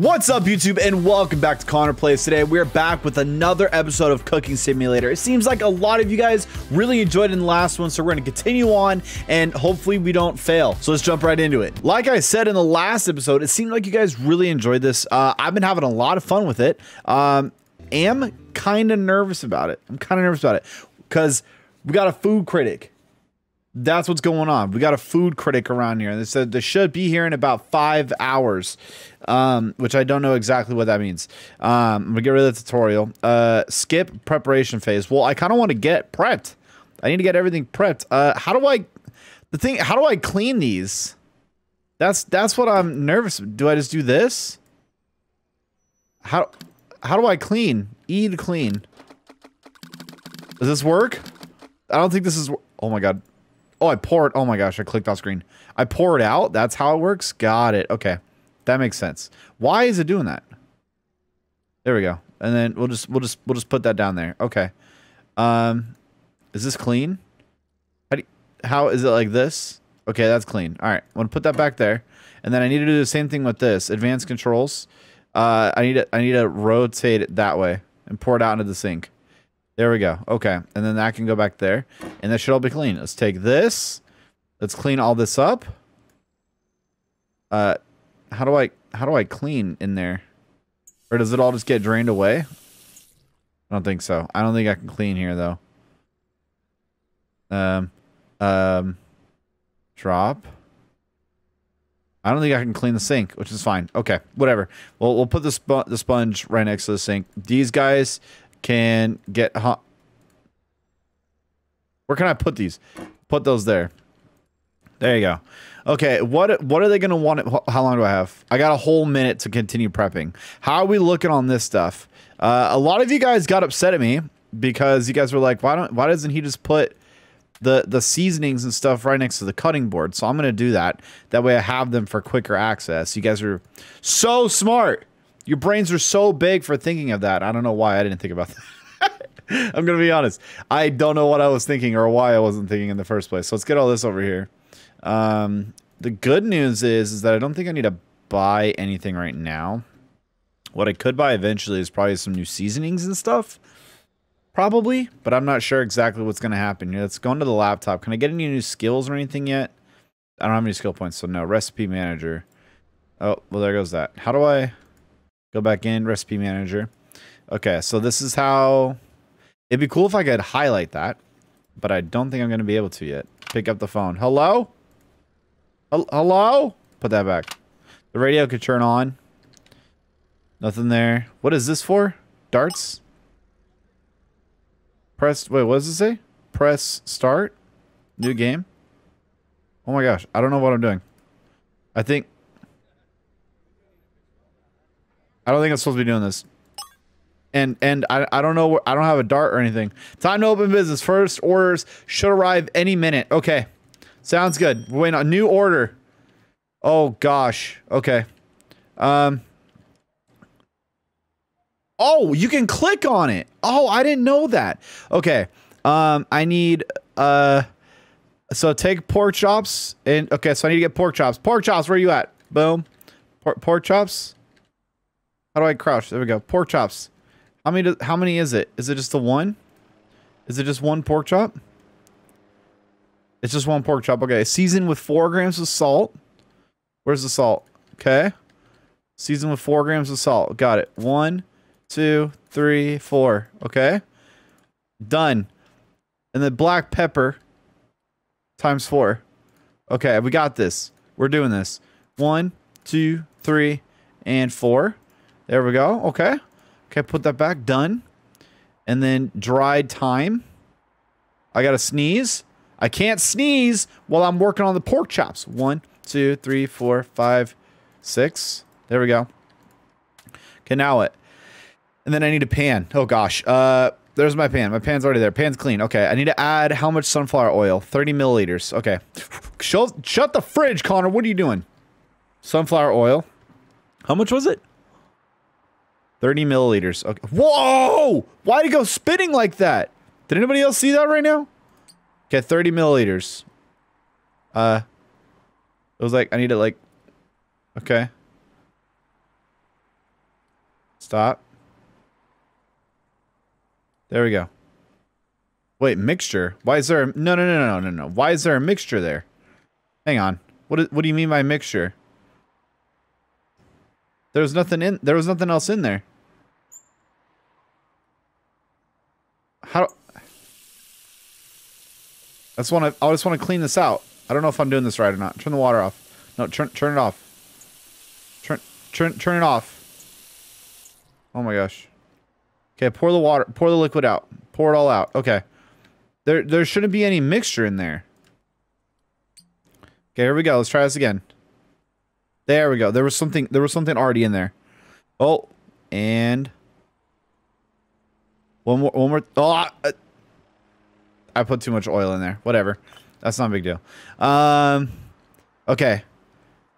What's up YouTube and welcome back to Connor Plays. Today we're back with another episode of Cooking Simulator. It seems like a lot of you guys really enjoyed in the last one so we're going to continue on and hopefully we don't fail. So let's jump right into it. Like I said in the last episode, it seemed like you guys really enjoyed this. Uh, I've been having a lot of fun with it. Um, am kind of nervous about it. I'm kind of nervous about it because we got a food critic that's what's going on. We got a food critic around here. And they said they should be here in about five hours, um, which I don't know exactly what that means. Um, I'm gonna get rid of the tutorial. Uh, skip preparation phase. Well, I kind of want to get prepped. I need to get everything prepped. Uh, how do I? The thing. How do I clean these? That's that's what I'm nervous. Do I just do this? How how do I clean? E to clean. Does this work? I don't think this is. Oh my god. Oh, I pour it. Oh my gosh, I clicked off screen. I pour it out. That's how it works. Got it. Okay. That makes sense. Why is it doing that? There we go. And then we'll just we'll just we'll just put that down there. Okay. Um is this clean? How do you, how is it like this? Okay, that's clean. All right. I'm going to put that back there. And then I need to do the same thing with this. Advanced controls. Uh I need to I need to rotate it that way and pour it out into the sink. There we go. Okay. And then that can go back there. And that should all be clean. Let's take this. Let's clean all this up. Uh, how do I, how do I clean in there? Or does it all just get drained away? I don't think so. I don't think I can clean here, though. Um, um, drop. I don't think I can clean the sink, which is fine. Okay, whatever. Well, we'll put the, sp the sponge right next to the sink. These guys can get hot. Where can I put these? Put those there. There you go. Okay, what what are they going to want? How long do I have? I got a whole minute to continue prepping. How are we looking on this stuff? Uh, a lot of you guys got upset at me because you guys were like, why don't why doesn't he just put the the seasonings and stuff right next to the cutting board? So I'm going to do that. That way I have them for quicker access. You guys are so smart. Your brains are so big for thinking of that. I don't know why I didn't think about that. I'm going to be honest. I don't know what I was thinking or why I wasn't thinking in the first place. So let's get all this over here. Um, the good news is, is that I don't think I need to buy anything right now. What I could buy eventually is probably some new seasonings and stuff. Probably, but I'm not sure exactly what's going to happen. Let's go into the laptop. Can I get any new skills or anything yet? I don't have any skill points, so no. Recipe manager. Oh, well, there goes that. How do I... Go back in, recipe manager. Okay, so this is how... It'd be cool if I could highlight that, but I don't think I'm going to be able to yet. Pick up the phone. Hello? Hello? Put that back. The radio could turn on. Nothing there. What is this for? Darts? Press... Wait, what does it say? Press start? New game? Oh my gosh. I don't know what I'm doing. I think... I don't think I'm supposed to be doing this. And and I, I don't know I don't have a dart or anything. Time to open business. First orders should arrive any minute. Okay. Sounds good. Waiting on new order. Oh gosh. Okay. Um Oh, you can click on it. Oh, I didn't know that. Okay. Um I need uh so take pork chops and okay, so I need to get pork chops. Pork chops, where are you at? Boom. Pork, pork chops. How do I crouch? There we go. Pork chops. How many? Do, how many is it? Is it just the one? Is it just one pork chop? It's just one pork chop. Okay. Seasoned with four grams of salt. Where's the salt? Okay. Seasoned with four grams of salt. Got it. One, two, three, four. Okay. Done. And then black pepper times four. Okay, we got this. We're doing this. One, two, three, and four. There we go. Okay. Okay, put that back. Done. And then dried thyme. I got to sneeze. I can't sneeze while I'm working on the pork chops. One, two, three, four, five, six. There we go. Okay, now what? And then I need a pan. Oh, gosh. Uh, there's my pan. My pan's already there. Pan's clean. Okay, I need to add how much sunflower oil? 30 milliliters. Okay. Shut the fridge, Connor. What are you doing? Sunflower oil. How much was it? 30 milliliters. Okay. Whoa! Why'd it go spinning like that? Did anybody else see that right now? Okay, 30 milliliters. Uh, it was like, I need it like, okay. Stop. There we go. Wait, mixture? Why is there a... No, no, no, no, no, no. Why is there a mixture there? Hang on. What, is, what do you mean by mixture? There was nothing in... There was nothing else in there. How... I just want to... I just want to clean this out. I don't know if I'm doing this right or not. Turn the water off. No, turn turn it off. Turn turn turn it off. Oh my gosh. Okay, pour the water, pour the liquid out. Pour it all out. Okay. There there shouldn't be any mixture in there. Okay, here we go. Let's try this again. There we go. There was something there was something already in there. Oh, and one more one more oh I, put too much oil in there. Whatever. That's not a big deal. Um okay.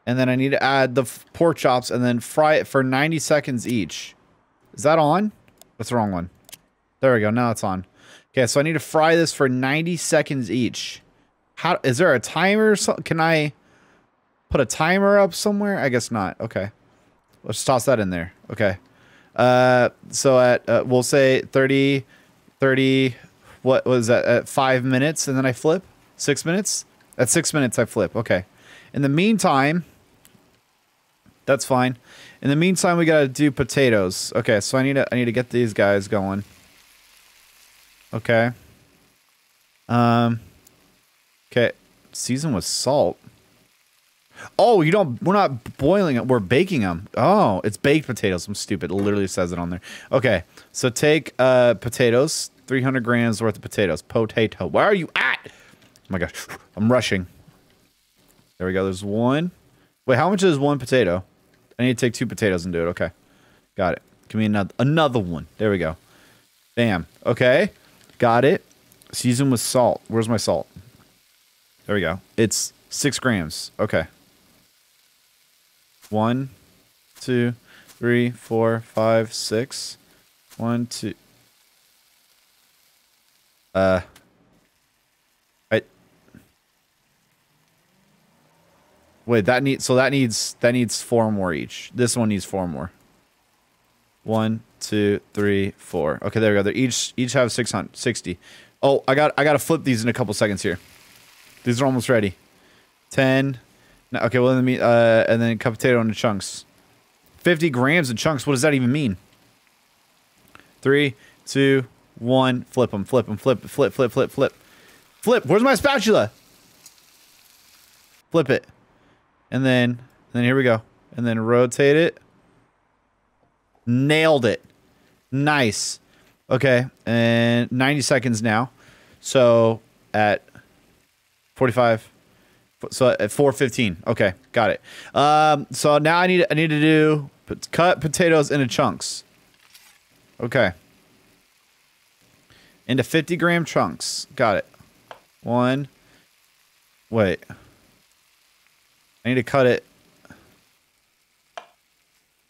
And then I need to add the pork chops and then fry it for 90 seconds each. Is that on? That's the wrong one. There we go. Now it's on. Okay, so I need to fry this for 90 seconds each. How is there a timer? Can I put a timer up somewhere? I guess not. Okay. Let's toss that in there. Okay. Uh, so at, uh, we'll say 30, 30, what was that? At five minutes and then I flip? Six minutes? At six minutes I flip. Okay. In the meantime, that's fine. In the meantime, we gotta do potatoes. Okay, so I need to I need to get these guys going. Okay. Um. Okay. Season with salt. Oh, you don't. We're not boiling it. We're baking them. Oh, it's baked potatoes. I'm stupid. It literally says it on there. Okay, so take uh potatoes. 300 grams worth of potatoes. Potato. Where are you at? Oh my gosh, I'm rushing. There we go. There's one. Wait, how much is one potato? I need to take two potatoes and do it. Okay. Got it. Give me another another one. There we go. Bam. Okay. Got it. Season with salt. Where's my salt? There we go. It's six grams. Okay. One, two, three, four, five, six. One, two. Uh. I. Wait, that needs so that needs that needs four more each. This one needs four more. One, two, three, four. Okay, there we go. They each each have 660. Oh, I got I got to flip these in a couple seconds here. These are almost ready. 10. No, okay, well me uh and then cut potato into chunks. 50 grams in chunks. What does that even mean? Three, two, one. Flip them. Flip them. Flip. Flip. Flip. Flip. Flip. Flip. Where's my spatula? Flip it. And then, and then here we go. And then rotate it. Nailed it. Nice. Okay. And 90 seconds now. So at 45. So at 415. Okay. Got it. Um, so now I need, I need to do cut potatoes into chunks. Okay. Into 50 gram chunks. Got it. One. Wait. I need to cut it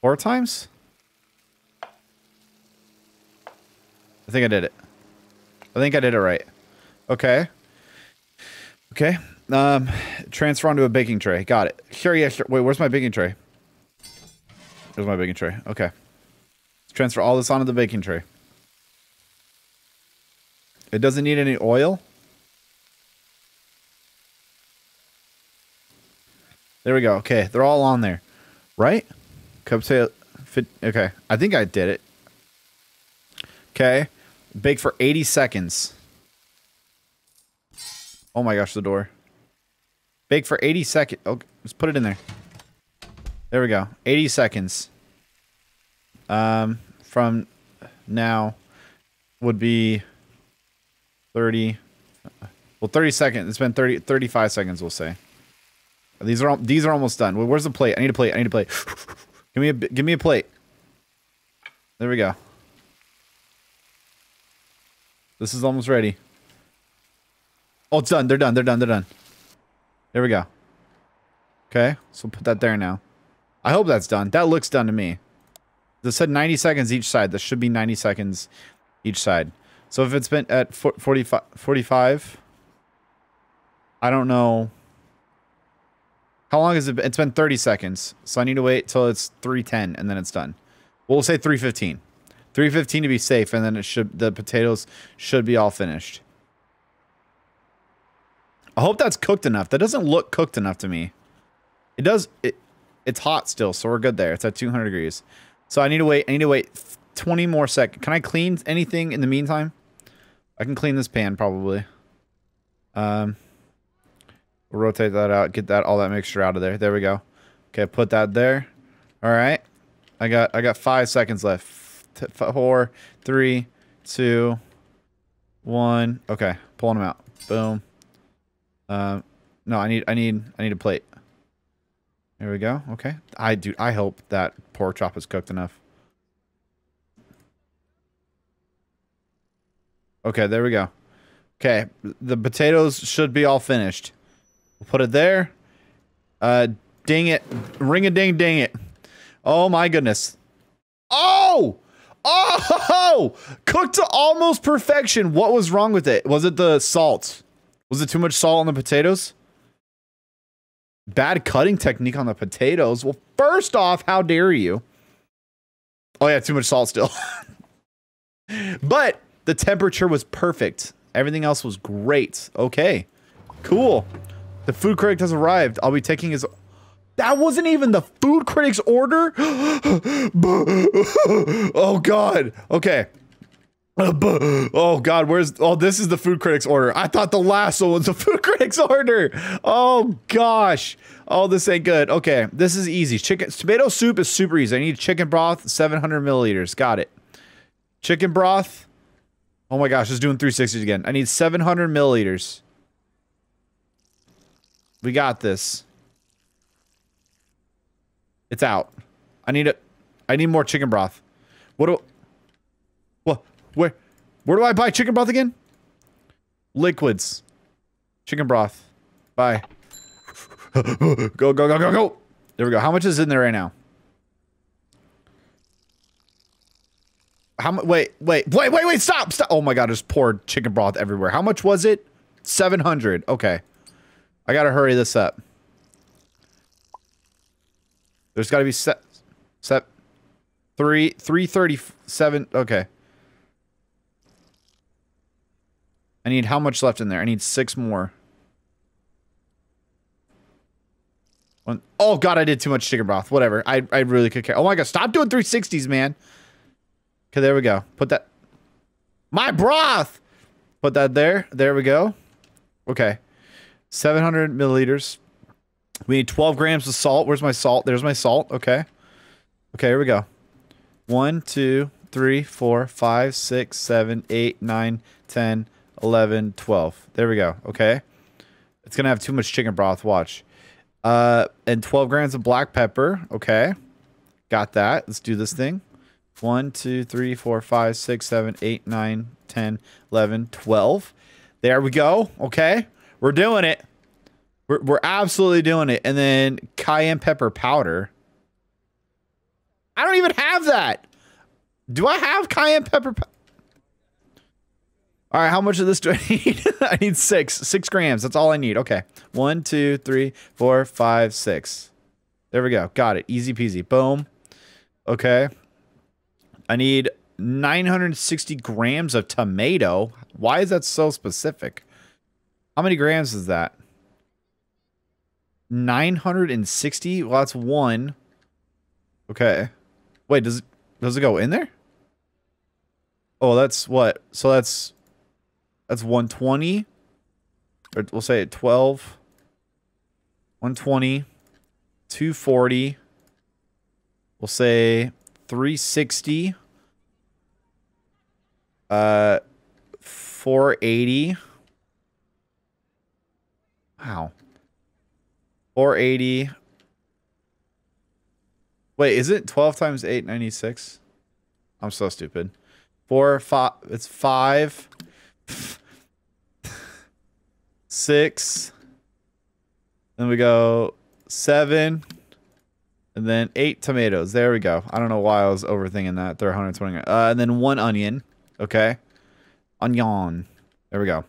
four times? I think I did it. I think I did it right. Okay. Okay. Um, transfer onto a baking tray. Got it. Sure, yeah, sure. Wait, where's my baking tray? There's my baking tray. Okay. Transfer all this onto the baking tray. It doesn't need any oil. There we go. Okay, they're all on there. Right? Cup sale fit okay. I think I did it. Okay. Bake for 80 seconds. Oh my gosh, the door. Bake for 80 seconds. Okay, let's put it in there. There we go. 80 seconds. Um, from now would be 30. Well, 30 seconds. It's been 30, 35 seconds, we'll say. These are all. these are almost done. Where's the plate? I need a plate. I need a plate. give me a give me a plate. There we go. This is almost ready. Oh, it's done. They're done. They're done. They're done. There we go. Okay, so put that there now. I hope that's done. That looks done to me. This said 90 seconds each side. This should be 90 seconds each side. So if it's been at 45, 45 I don't know how long has it been? It's been 30 seconds. So I need to wait till it's 310 and then it's done. We'll say 315. 315 to be safe, and then it should the potatoes should be all finished. I hope that's cooked enough. That doesn't look cooked enough to me. It does. It, it's hot still, so we're good there. It's at 200 degrees. So I need to wait. I need to wait 20 more seconds. Can I clean anything in the meantime? I can clean this pan probably. Um, we'll rotate that out. Get that all that mixture out of there. There we go. Okay, put that there. All right. I got I got five seconds left. Four, three, two, one. Okay, pulling them out. Boom. Um, no, I need I need I need a plate. There we go. Okay. I do. I hope that pork chop is cooked enough. Okay, there we go. Okay, the potatoes should be all finished. We'll put it there. Uh, ding it. Ring a ding ding it. Oh my goodness. Oh! Oh! Cooked to almost perfection. What was wrong with it? Was it the salt? Was it too much salt on the potatoes? Bad cutting technique on the potatoes. Well, first off, how dare you? Oh yeah, too much salt still. but the temperature was perfect. Everything else was great. Okay. Cool. The food critic has arrived. I'll be taking his... That wasn't even the food critic's order? oh, God. Okay. Oh God, where's oh this is the food critic's order. I thought the last one was the food critic's order. Oh gosh. Oh, this ain't good. Okay, this is easy. Chicken tomato soup is super easy. I need chicken broth, 700 milliliters. Got it. Chicken broth. Oh my gosh, it's doing 360s again. I need 700 milliliters. We got this. It's out. I need it. I need more chicken broth. What do where, where do I buy chicken broth again? Liquids. Chicken broth. Bye. go, go, go, go, go. There we go. How much is in there right now? How much? Wait, wait, wait, wait, wait, stop, stop. Oh my God, just poured chicken broth everywhere. How much was it? 700. Okay. I gotta hurry this up. There's gotta be set, set, three, 337. Okay. I need how much left in there? I need six more. One. Oh god, I did too much chicken broth. Whatever. I I really could care. Oh my god, stop doing 360s, man. Okay, there we go. Put that. My broth. Put that there. There we go. Okay. 700 milliliters. We need 12 grams of salt. Where's my salt? There's my salt. Okay. Okay, here we go. One, two, three, four, five, six, seven, eight, nine, ten. 11, 12. There we go. Okay. It's going to have too much chicken broth. Watch. Uh, and 12 grams of black pepper. Okay. Got that. Let's do this thing. 1, 2, 3, 4, 5, 6, 7, 8, 9, 10, 11, 12. There we go. Okay. We're doing it. We're, we're absolutely doing it. And then cayenne pepper powder. I don't even have that. Do I have cayenne pepper? All right, how much of this do I need? I need six. Six grams. That's all I need. Okay. One, two, three, four, five, six. There we go. Got it. Easy peasy. Boom. Okay. I need 960 grams of tomato. Why is that so specific? How many grams is that? 960? Well, that's one. Okay. Wait, does it, does it go in there? Oh, that's what? So that's that's 120. Or we'll say 12. 120. 240. We'll say 360. Uh, 480. Wow. 480. Wait, is it 12 times 896? I'm so stupid. Four, five, it's five six. Then we go seven. And then eight tomatoes. There we go. I don't know why I was overthinking that. They're 120. Uh, and then one onion. Okay. Onion. There we go.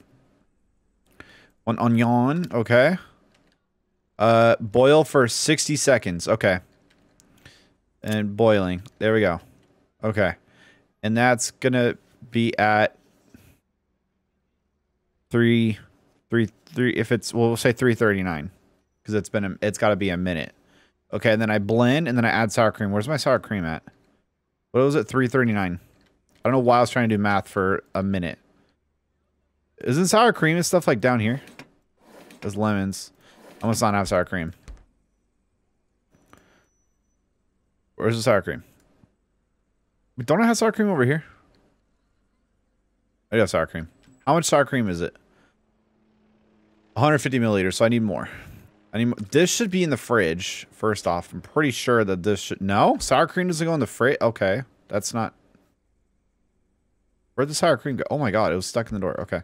One onion. Okay. Uh, boil for 60 seconds. Okay. And boiling. There we go. Okay. And that's going to be at three, three, three. If it's, well, we'll say 339 because it's been, a, it's got to be a minute. Okay. And then I blend and then I add sour cream. Where's my sour cream at? What was it? 339. I don't know why I was trying to do math for a minute. Isn't sour cream and stuff like down here? There's lemons. I must not have sour cream. Where's the sour cream? We don't I have sour cream over here? I do have sour cream. How much sour cream is it? 150 milliliters, so I need more. I need more. This should be in the fridge, first off. I'm pretty sure that this should... No? Sour cream doesn't go in the fridge? Okay. That's not... Where'd the sour cream go? Oh my god, it was stuck in the door. Okay.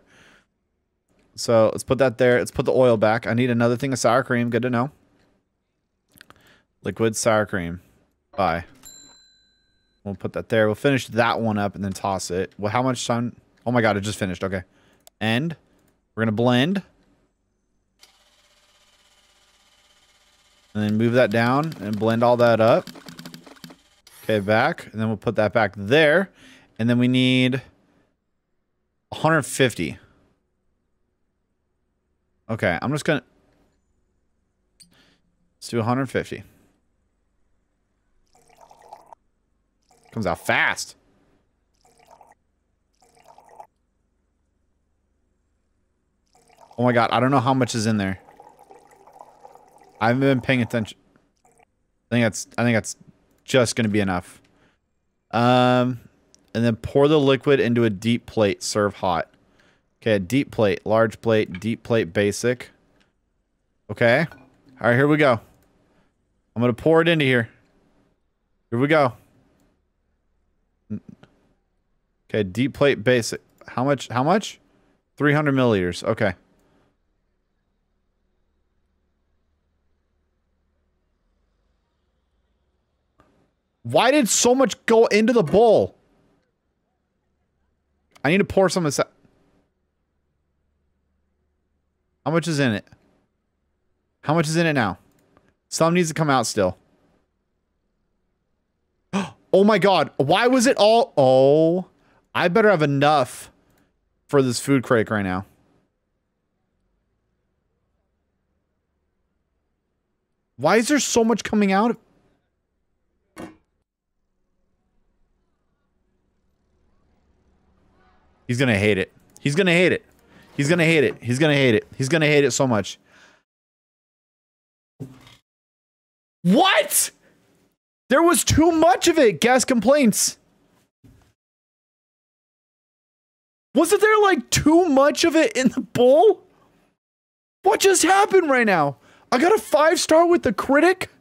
So, let's put that there. Let's put the oil back. I need another thing of sour cream. Good to know. Liquid sour cream. Bye. We'll put that there. We'll finish that one up and then toss it. Well, how much time? Oh my god, it just finished. Okay. End. we're going to blend. And then move that down and blend all that up. Okay, back. And then we'll put that back there. And then we need 150. Okay, I'm just going to... Let's do 150. Comes out fast. Oh my god, I don't know how much is in there. I haven't been paying attention. I think that's I think that's just gonna be enough. Um and then pour the liquid into a deep plate, serve hot. Okay, deep plate, large plate, deep plate basic. Okay. Alright, here we go. I'm gonna pour it into here. Here we go. Okay, deep plate basic. How much? How much? 300 milliliters. Okay. Why did so much go into the bowl? I need to pour some of this. How much is in it? How much is in it now? Some needs to come out still. Oh my god. Why was it all... Oh. I better have enough for this food crate right now. Why is there so much coming out? He's to hate it. He's to hate it. He's to hate it. He's to hate it. He's to hate it so much. What? There was too much of it. Gas complaints. Wasn't there like too much of it in the bowl? What just happened right now? I got a five star with the critic.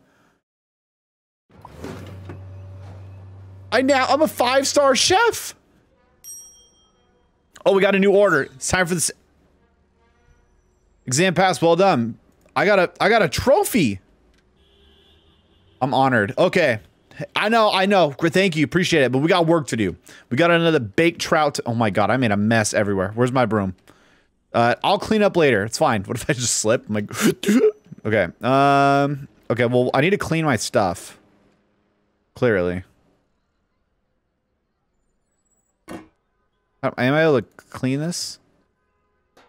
I now I'm a five star chef. Oh, we got a new order. It's time for this exam pass. Well done. I got a I got a trophy. I'm honored. Okay. I know, I know. Thank you. Appreciate it. But we got work to do. We got another baked trout. Oh my god, I made a mess everywhere. Where's my broom? Uh, I'll clean up later. It's fine. What if I just slip? I'm like, okay. Um, okay, well, I need to clean my stuff. Clearly. Am I able to clean this? I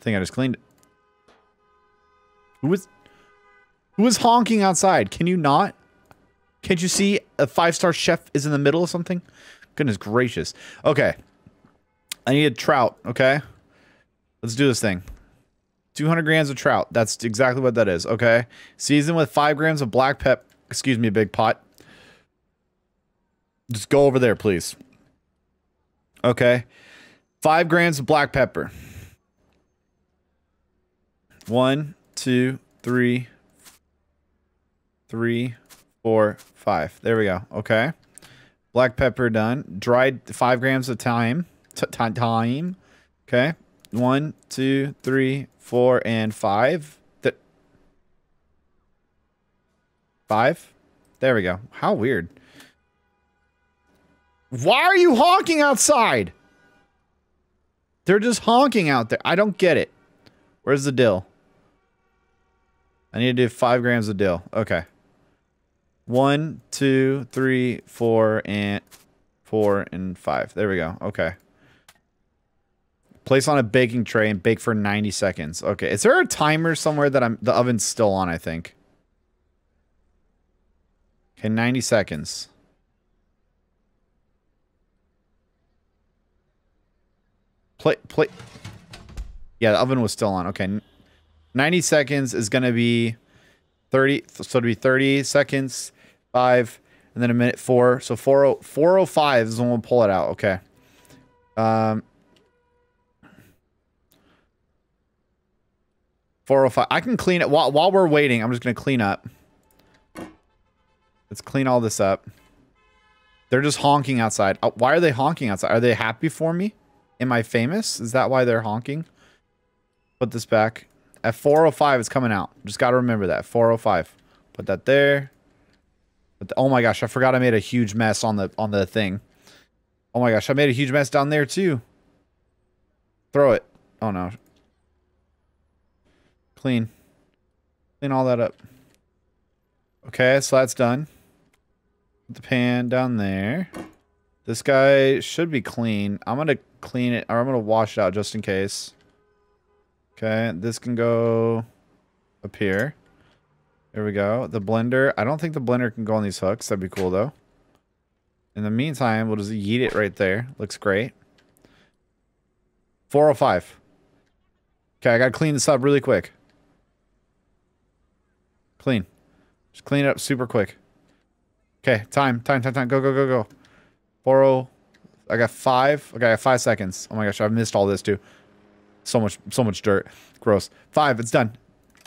think I just cleaned it. Who was... Who is honking outside? Can you not? Can't you see a five-star chef is in the middle of something? Goodness gracious. Okay. I need a trout, okay? Let's do this thing. 200 grams of trout. That's exactly what that is, okay? Season with 5 grams of black pep. Excuse me, big pot. Just go over there, please. Okay. 5 grams of black pepper. One, two, three, three, four, five. There we go. Okay. Black pepper done. Dried five grams of thyme. Thyme. Okay. One, two, three, four, and five. Th five. There we go. How weird. Why are you honking outside? They're just honking out there. I don't get it. Where's the dill? I need to do five grams of dill. Okay. One, two, three, four, and four, and five. There we go. Okay. Place on a baking tray and bake for 90 seconds. Okay. Is there a timer somewhere that I'm the oven's still on, I think? Okay, 90 seconds. Play play Yeah, the oven was still on. Okay. 90 seconds is going to be 30 so it'll be 30 seconds, 5 and then a minute 4. So 4 405 is when we'll pull it out. Okay. Um 405. I can clean it while while we're waiting. I'm just going to clean up. Let's clean all this up. They're just honking outside. Uh, why are they honking outside? Are they happy for me? Am I famous? Is that why they're honking? Put this back. At 405, it's coming out. Just got to remember that. 405. Put that there. The, oh my gosh, I forgot I made a huge mess on the on the thing. Oh my gosh, I made a huge mess down there too. Throw it. Oh no. Clean. Clean all that up. Okay, so that's done. Put the pan down there. This guy should be clean. I'm going to clean it, or I'm going to wash it out just in case. Okay, this can go up here. There we go. The blender. I don't think the blender can go on these hooks. That'd be cool, though. In the meantime, we'll just yeet it right there. Looks great. 405. Okay, I got to clean this up really quick. Clean. Just clean it up super quick. Okay, time, time, time, time. Go, go, go, go. 40. I got five. Okay, I got five seconds. Oh my gosh, I've missed all this too. So much, so much dirt. Gross. Five, it's done.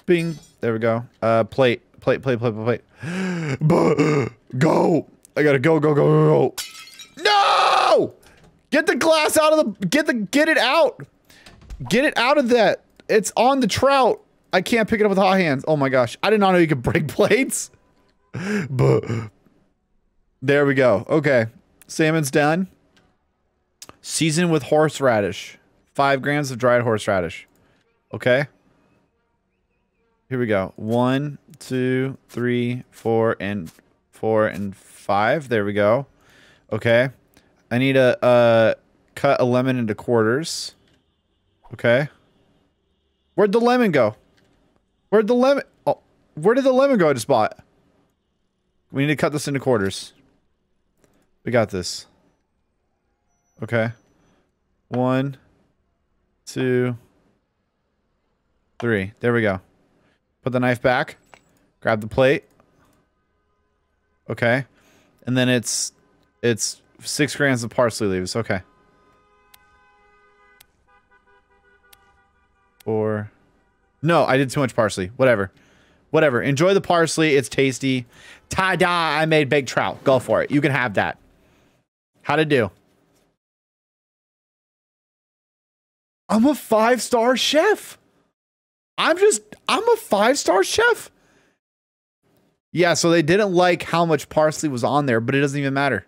Bing. There we go. Uh, plate, plate, plate, plate, plate, plate. go. I gotta go, go, go, go, go. No! Get the glass out of the, get the, get it out. Get it out of that. It's on the trout. I can't pick it up with hot hands. Oh my gosh. I did not know you could break plates. but there we go. Okay. Salmon's done. Season with horseradish. Five grams of dried horseradish. Okay. Here we go. One, two, three, four, and four, and five. There we go. Okay. I need to uh, cut a lemon into quarters. Okay. Where'd the lemon go? Where'd the lemon? Oh, where did the lemon go I just bought? We need to cut this into quarters. We got this. Okay. One, two, three. There we go. Put the knife back. Grab the plate. Okay. And then it's it's six grams of parsley leaves. Okay. Or No, I did too much parsley. Whatever. Whatever. Enjoy the parsley. It's tasty. Ta-da! I made baked trout. Go for it. You can have that. How to do? I'm a five-star chef. I'm just, I'm a five-star chef. Yeah, so they didn't like how much parsley was on there, but it doesn't even matter.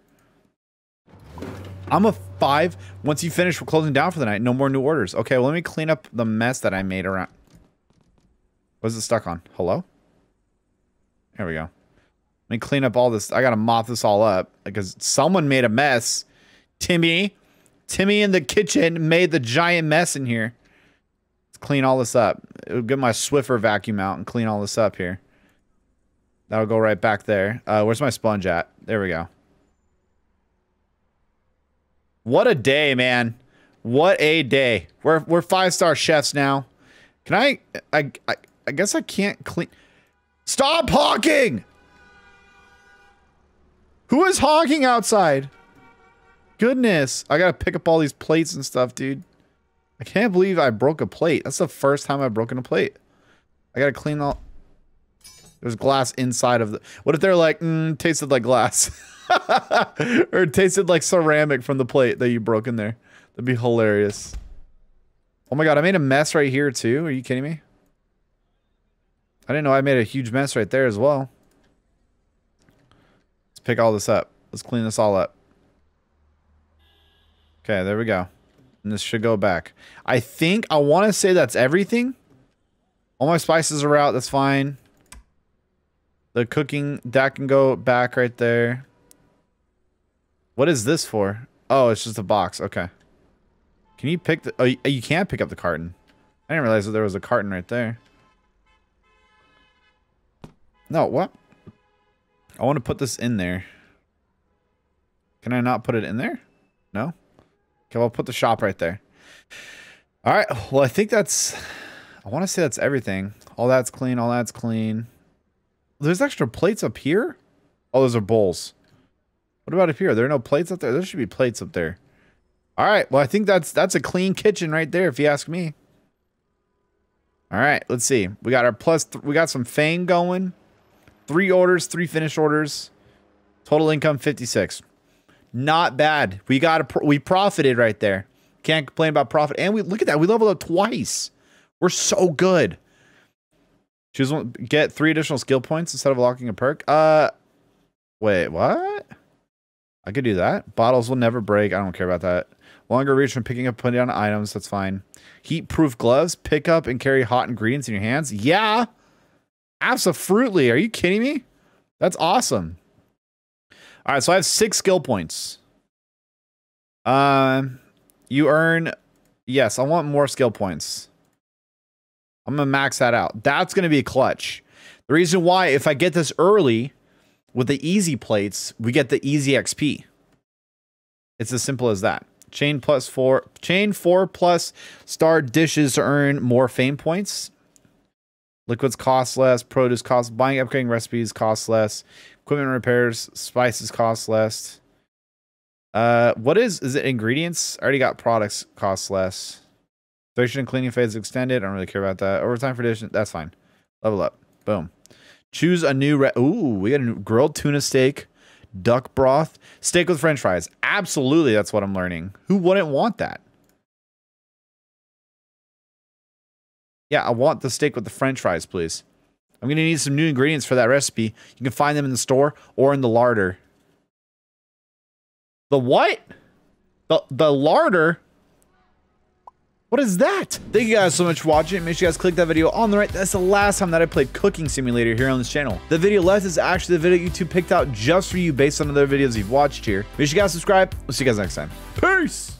I'm a five. Once you finish, we're closing down for the night. No more new orders. Okay, well, let me clean up the mess that I made around. What's it stuck on? Hello? There we go. Let me clean up all this. I gotta mop this all up because someone made a mess. Timmy. Timmy in the kitchen made the giant mess in here. Let's clean all this up. Get my Swiffer vacuum out and clean all this up here. That'll go right back there. Uh, where's my sponge at? There we go. What a day, man. What a day. We're, we're five-star chefs now. Can I, I, I, I guess I can't clean. Stop honking! Who is honking outside? Goodness. I gotta pick up all these plates and stuff, dude. I can't believe I broke a plate. That's the first time I've broken a plate. I gotta clean all... There's glass inside of the... What if they're like, mm, tasted like glass? or tasted like ceramic from the plate that you broke in there. That'd be hilarious. Oh my god, I made a mess right here too. Are you kidding me? I didn't know I made a huge mess right there as well. Let's pick all this up. Let's clean this all up. Okay, there we go. And this should go back. I think, I want to say that's everything. All my spices are out. That's fine. The cooking, that can go back right there. What is this for? Oh, it's just a box. Okay. Can you pick the... Oh, you, can't pick up the carton. I didn't realize that there was a carton right there. No, what? I want to put this in there. Can I not put it in there? No? Okay, I'll put the shop right there. All right. Well, I think that's... I want to say that's everything. All that's clean. All that's clean. There's extra plates up here? Oh, those are bowls. What about up here? Are There are no plates up there? There should be plates up there. All right. Well, I think that's that's a clean kitchen right there, if you ask me. All right. Let's see. We got our plus. we got some fame going. Three orders, three finished orders. Total income 56. Not bad. We got a, we profited right there. Can't complain about profit. And we look at that. We leveled up twice. We're so good. Choose one. Get three additional skill points instead of locking a perk. Uh, wait, what? I could do that. Bottles will never break. I don't care about that. Longer reach from picking up putting down items. That's fine. Heat proof gloves. Pick up and carry hot ingredients in your hands. Yeah. Absolutely. Are you kidding me? That's awesome. All right, so I have six skill points. Um, you earn. Yes, I want more skill points. I'm gonna max that out. That's gonna be a clutch. The reason why, if I get this early with the easy plates, we get the easy XP. It's as simple as that. Chain plus four, chain four plus star dishes to earn more fame points. Liquids cost less. Produce cost. Buying upgrading recipes cost less. Equipment repairs. Spices cost less. Uh, what is is it? Ingredients. I already got products cost less. Duration and cleaning phase extended. I don't really care about that. Overtime for addition. That's fine. Level up. Boom. Choose a new. Re Ooh, we got a grilled tuna steak, duck broth, steak with French fries. Absolutely, that's what I'm learning. Who wouldn't want that? Yeah, I want the steak with the french fries, please. I'm going to need some new ingredients for that recipe. You can find them in the store or in the larder. The what? The, the larder? What is that? Thank you guys so much for watching. Make sure you guys click that video on the right. That's the last time that I played Cooking Simulator here on this channel. The video left is actually the video YouTube picked out just for you based on other videos you've watched here. Make sure you guys subscribe. We'll see you guys next time. Peace!